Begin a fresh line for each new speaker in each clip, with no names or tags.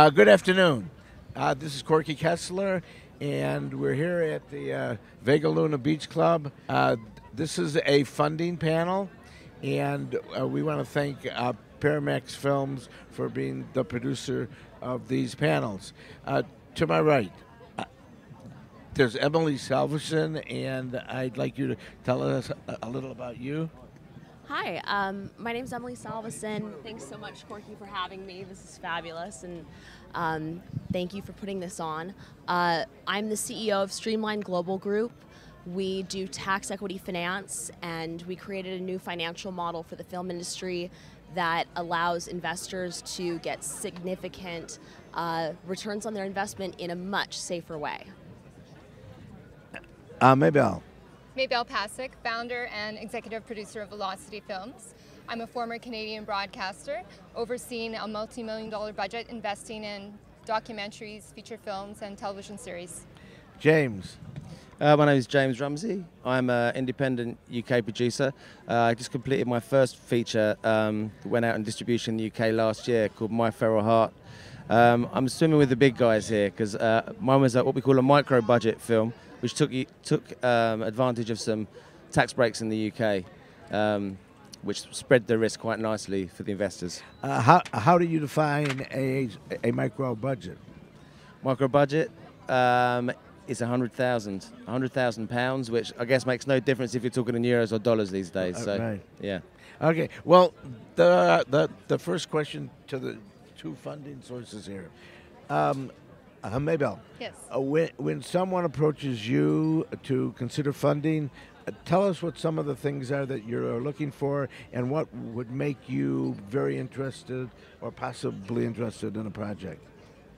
Uh, good afternoon. Uh, this is Corky Kessler, and we're here at the uh, Vega Luna Beach Club. Uh, this is a funding panel, and uh, we want to thank uh, Paramex Films for being the producer of these panels. To my right, there's Emily Salveson, and I'd like you to tell us a little about you.
Hi, um, my name is Emily Salveson. Thanks so much, Corky, for having me. This is fabulous, and um, thank you for putting this on. Uh, I'm the CEO of Streamline Global Group. We do tax equity finance, and we created a new financial model for the film industry that allows investors to get significant uh, returns on their investment in a much safer way.
Uh, Maybelle.
Maybelle Pacak, founder and executive producer of Velocity Films. I'm a former Canadian broadcaster, overseeing a multi million dollar budget investing in documentaries, feature films, and television series.
James.
Uh, my name is James Ramsey. I'm an independent UK producer. Uh, I just completed my first feature um, that went out in distribution in the UK last year called My Feral Heart. Um, I'm swimming with the big guys here because uh, mine was what we call a micro budget film, which took took um, advantage of some tax breaks in the UK, um, which spread the risk quite nicely for the investors.
Uh, how, how do you define a, a micro budget?
Micro budget um, is 100,000 100,000 pounds, which I guess makes no difference if you're talking in euros or dollars these days.
Uh,
So,
right.
yeah.
Okay. Well, the the the first question to the two funding sources here, um, uh, Maybelle.
Yes.
Uh, when when someone approaches you to consider funding, uh, tell us what some of the things are that you're looking for, and what would make you very interested or possibly interested in a project.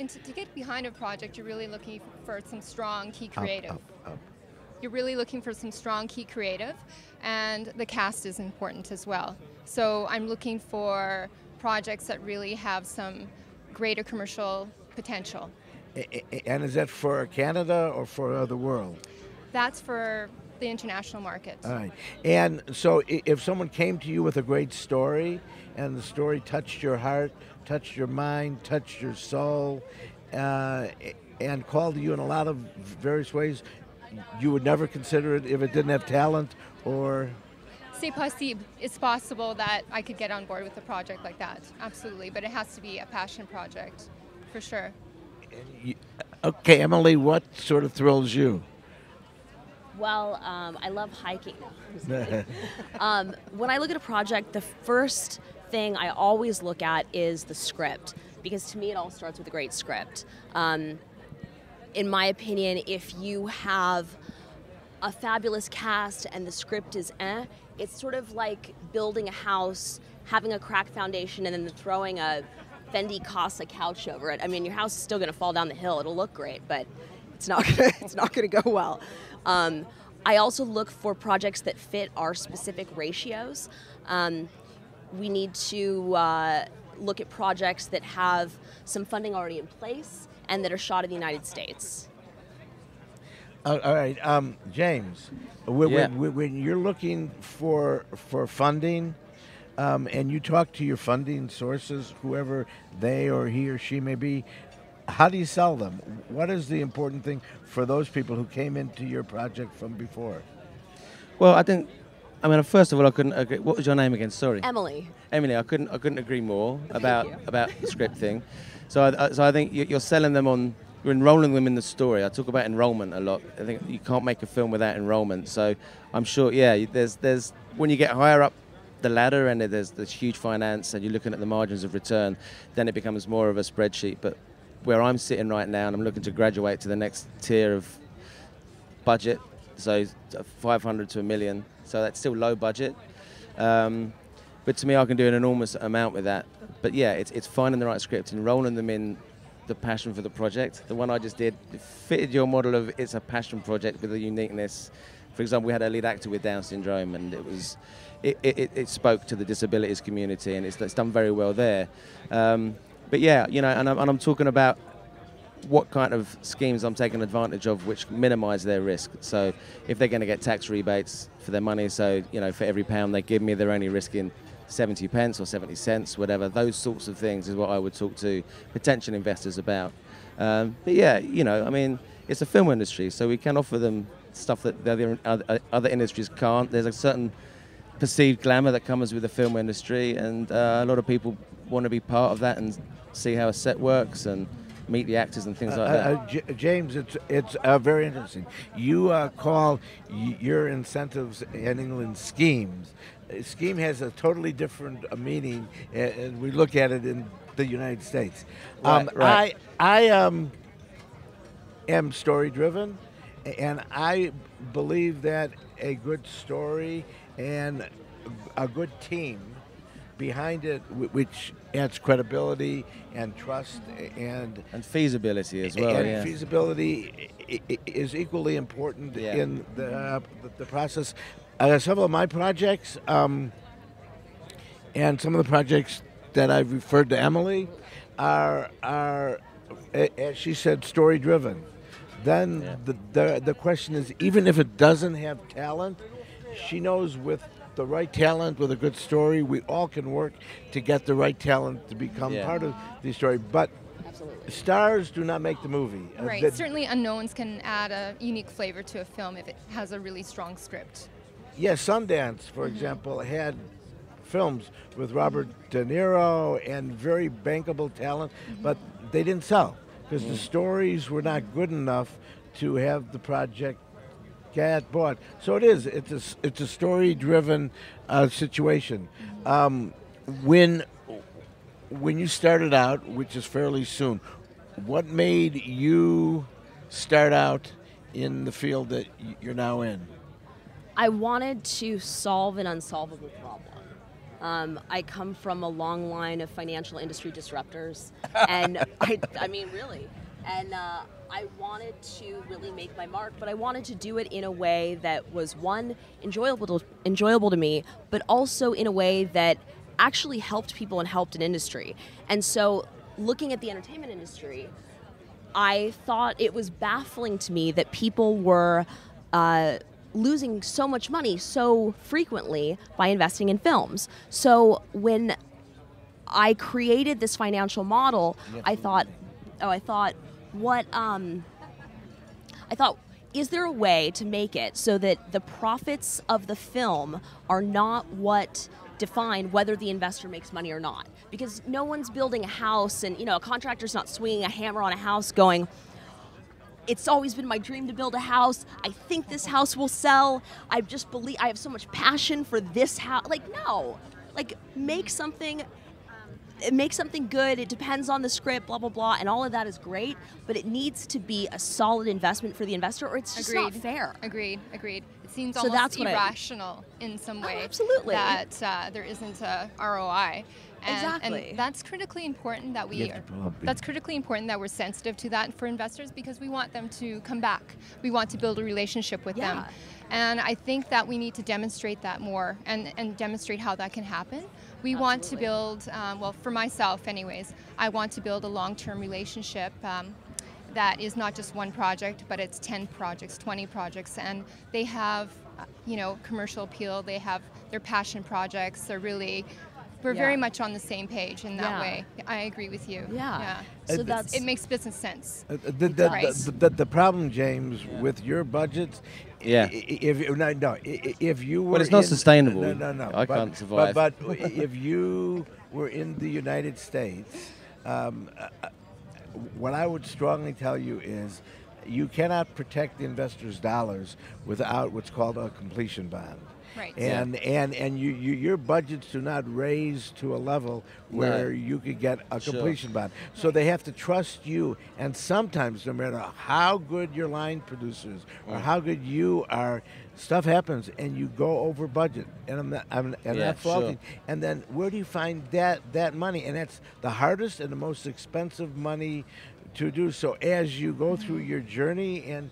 And to, to get behind a project, you're really looking for some strong key
Up,
creative.
up, up.
You're really looking for some strong key creative, and the cast is important as well. So I'm looking for projects that really have some greater commercial potential.
And is that for Canada or for uh, the world?
That's for the international market.
All right. And so if someone came to you with a great story and the story touched your heart, touched your mind, touched your soul, uh, and called to you in a lot of various ways, you would never consider it if it didn't have talent or.
C'est possible. It's possible that I could get on board with a project like that. Absolutely. But it has to be a passion project, for sure.
Okay, Emily, what sort of thrills you?
Well, um, I love hiking. um, when I look at a project, the first thing I always look at is the script because to me it all starts with a great script. Um, in my opinion, if you have a fabulous cast and the script is eh, it's sort of like building a house, having a cracked foundation, and then throwing a Fendi Casa couch over it. I mean, your house is still going to fall down the hill. It'll look great, but it's not gonna, it's not going to go well. Um, I also look for projects that fit our specific ratios. Um, we need to uh, look at projects that have some funding already in place and that are shot in the United States.
Uh, all right, um, James. When,
Yeah.
when, when you're looking for for funding, um, and you talk to your funding sources, whoever they or he or she may be, how do you sell them? What is the important thing for those people who came into your project from before?
Well, I think, I mean, first of all, I couldn't agree. What was your name again? Sorry.
Emily.
Emily, I couldn't, I couldn't agree more about
you.
about the script thing. So, I, I- so I think you- you're selling them on, you're enrolling them in the story. I talk about enrollment a lot. I think you can't make a film without enrollment. So, I'm sure, yeah, there's, there's when you get higher up the ladder and there's this huge finance and you're looking at the margins of return, then it becomes more of a spreadsheet. But where I'm sitting right now, and I'm looking to graduate to the next tier of budget, so 500 to a million. So that's still low budget. Um, but to me, I can do an enormous amount with that. But yeah, it's, it's finding the right script, and rolling them in the passion for the project. The one I just did fitted your model of it's a passion project with a uniqueness. For example, we had a lead actor with Down syndrome, and it was it, it, it spoke to the disabilities community, and it's, it's done very well there. Um, but yeah, you know, and I'm, and I'm talking about what kind of schemes I'm taking advantage of which minimise their risk. So if they're going to get tax rebates for their money, so you know for every pound they give me, they're only risking 70 pence or 70 cents, whatever. Those sorts of things is what I would talk to potential investors about. Um, but yeah, you know, I mean, it's a film industry, so we can offer them stuff that the other, other, other industries can't. There's a certain perceived glamour that comes with the film industry, and uh, a lot of people want to be part of that and see how a set works and meet the actors and things like
Uh,
that.
uh, J- James, it's it's uh, very interesting. You uh, call y- your incentives in England schemes. Uh, Scheme has a totally different uh, meaning, a- and we look at it in the United States. Um,
Right, right.
I I um, am story driven, and I believe that a good story and a good team behind it, which adds credibility and trust and
and feasibility as well.
and
yeah.
feasibility is equally important
Yeah.
in the, uh, the, the process. Uh, several of my projects um, and some of the projects that I've referred to Emily are are, as she said, story driven. Then
Yeah.
the, the the question is, even if it doesn't have talent, she knows with the right talent, with a good story, we all can work to get the right talent to become
Yeah.
part of the story. But
Absolutely.
stars do not make the movie. Uh,
Right.
that-
Certainly, unknowns can add a unique flavor to a film if it has a really strong script.
Yeah, Sundance, for example, had films with Robert De Niro and very bankable talent, but they didn't sell because the stories were not good enough to have the project get bought. So it is. It's a it's a story driven uh, situation. Um, when when you started out, which is fairly soon, what made you start out in the field that you're now in?
I wanted to solve an unsolvable problem. Um, I come from a long line of financial industry disruptors, and I, I mean, really, and uh, I wanted to really make my mark, but I wanted to do it in a way that was one enjoyable to, enjoyable to me, but also in a way that actually helped people and helped an industry. And so, looking at the entertainment industry, I thought it was baffling to me that people were uh, losing so much money so frequently by investing in films. So when I created this financial model, I thought, oh, I thought, what, um, I thought, is there a way to make it so that the profits of the film are not what define whether the investor makes money or not? Because no one's building a house and, you know, a contractor's not swinging a hammer on a house going, it's always been my dream to build a house. I think this house will sell. I just believe I have so much passion for this house. Like no, like make something. Make something good. It depends on the script, blah blah blah, and all of that is great. But it needs to be a solid investment for the investor, or it's just not fair.
Agreed. Agreed. It seems
So
almost
that's what I-
irrational in some
Oh,
way.
absolutely.
That uh, there isn't a ROI. And,
Exactly.
And that's critically important that we
You have
are.
to pull up your-
That's critically important that we're sensitive to that for investors because we want them to come back. We want to build a relationship with them. And I think that we need to demonstrate that more and, and demonstrate how that can happen. We want to build, um, well, for myself, anyways, I want to build a long term relationship. Um, that is not just one project, but it's 10 projects, 20 projects, and they have, uh, you know, commercial appeal. They have their passion projects. They're really, we're very much on the same page in that
Yeah.
way. I agree with you.
Yeah.
Uh,
So that's
It makes business sense.
Uh, The, the,
Right.
the, the, the problem, James, with your budgets,
Yeah.
i- i- if you- no, no, i- i- if you were,
But it's not
in-
sustainable.
No, no, no.
I
but,
can't survive.
But, but if you were in the United States, um, uh, uh, what I would strongly tell you is, you cannot protect the investors' dollars without what's called a completion bond.
Right.
And and and you, you your budgets do not raise to a level where
No.
you could get a
Sure.
completion bond. So they have to trust you. And sometimes, no matter how good your line producers or
Mm.
how good you are, stuff happens and you go over budget. And I'm not, I'm, I'm
Yeah,
not
sure.
faulting. And then where do you find that that money? And that's the hardest and the most expensive money to do. So as you go through your journey and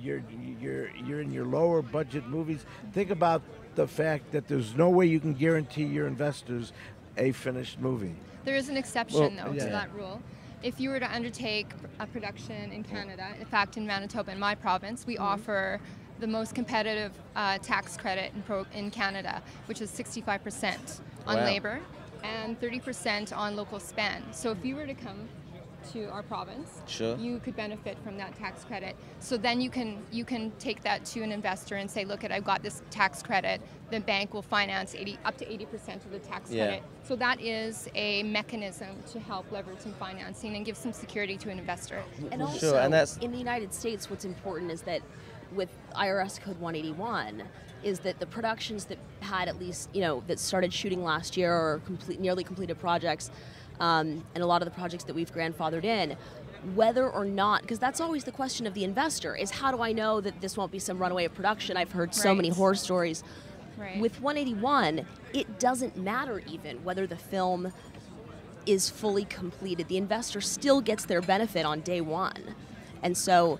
you're you're you're in your lower budget movies. Think about the fact that there's no way you can guarantee your investors a finished movie.
There is an exception,
Well,
though,
yeah.
to that rule. If you were to undertake a production in Canada, in fact, in Manitoba, in my province, we offer the most competitive uh, tax credit in, pro- in Canada, which is 65% on
Wow.
labor and 30% on local spend. So if you were to come to our province,
Sure.
you could benefit from that tax credit. So then you can you can take that to an investor and say, look, at I've got this tax credit. The bank will finance 80 up to 80% of the tax
Yeah.
credit. So that is a mechanism to help leverage some financing and give some security to an investor.
And
Sure,
also,
and that's-
in the United States, what's important is that with IRS Code 181, is that the productions that had at least, you know, that started shooting last year or complete, nearly completed projects, um, and a lot of the projects that we've grandfathered in, whether or not, because that's always the question of the investor, is how do I know that this won't be some runaway of production? I've heard so many horror stories.
Right.
With 181, it doesn't matter even whether the film is fully completed. The investor still gets their benefit on day one. And so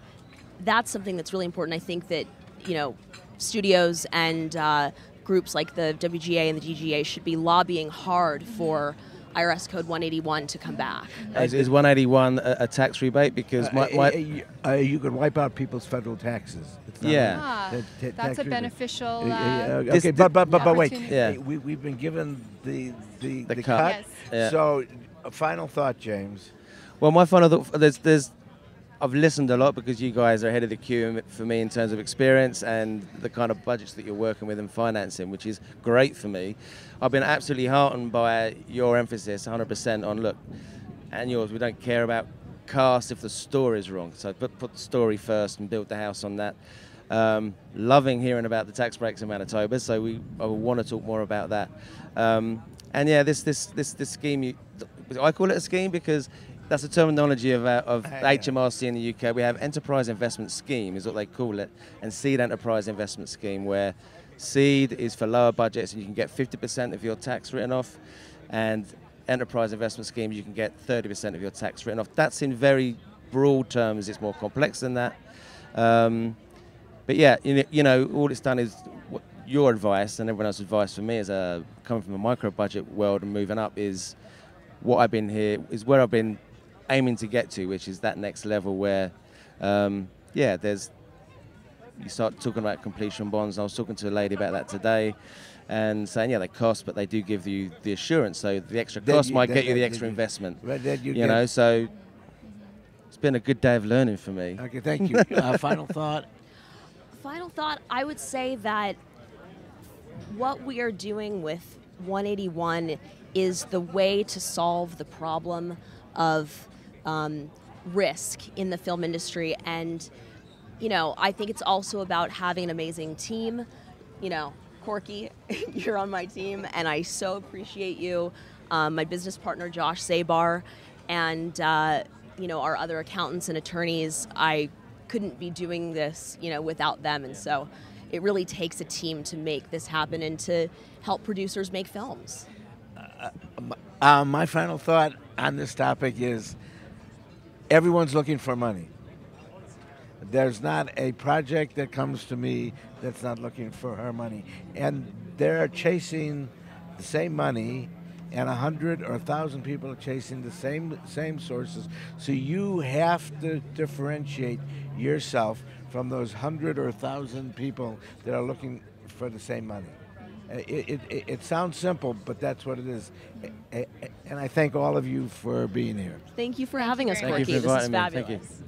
that's something that's really important. I think that, you know, studios and uh, groups like the WGA and the DGA should be lobbying hard for IRS Code 181 to come back.
Is, is 181 a, a tax rebate? Because my,
Uh,
my,
uh, you- uh, you could wipe out people's federal taxes. It's not
Yeah.
a-
Ah,
ta- ta-
that's
tax
a
rebate.
beneficial,
Uh, yeah,
uh,
yeah,
This-
okay, but but but, but wait.
Yeah.
we we've been given the the,
The
the,
cut.
cut.
Yes.
Yeah.
So, a final thought, James.
Well, my final thought, there's, there's, I've listened a lot because you guys are ahead of the queue for me in terms of experience and the kind of budgets that you're working with and financing, which is great for me. I've been absolutely heartened by your emphasis 100% on look, and yours, we don't care about cast if the story is wrong. So put, put the story first and build the house on that. Um, loving hearing about the tax breaks in Manitoba, so we I want to talk more about that. Um, and yeah, this this this this scheme, you, I call it a scheme because that's the terminology of, uh, of. HMRC in the UK. We have Enterprise Investment Scheme, is what they call it, and Seed Enterprise Investment Scheme, where Seed is for lower budgets and you can get 50% of your tax written off, and Enterprise Investment Scheme you can get 30% of your tax written off. That's in very broad terms. It's more complex than that. Um, but yeah, you know, you know, all it's done is what your advice and everyone else's advice for me as a coming from a micro budget world and moving up is what I've been here is where I've been aiming to get to, which is that next level where, um, yeah, there's you start talking about completion bonds. I was talking to a lady about that today, and saying yeah, they cost, but they do give you the assurance. So the extra cost
you-
might
that-
get you the
that-
extra
that you-
investment.
That you
You know, so it's been a good day of learning for me.
Okay, thank you. uh, final thought.
Final thought I would say that what we are doing with 181 is the way to solve the problem of um, risk in the film industry. And, you know, I think it's also about having an amazing team. You know, Corky, you're on my team, and I so appreciate you. Um, my business partner, Josh Sabar, and, uh, you know, our other accountants and attorneys. I couldn't be doing this, you know, without them. And so it really takes a team to make this happen and to help producers make films.
Uh, my final thought on this topic is everyone's looking for money. There's not a project that comes to me that's not looking for her money. And they're chasing the same money, and a hundred or a thousand people are chasing the same same sources. So you have to differentiate yourself from those hundred or thousand people that are looking for the same money. Uh, It, it, it, it sounds simple, but that's what it is. A- a- And I thank all of you for being here.
Thank you for having
you
us,
very
Corky.
much.
Thank you for
This is
inviting. Thank you.
fabulous.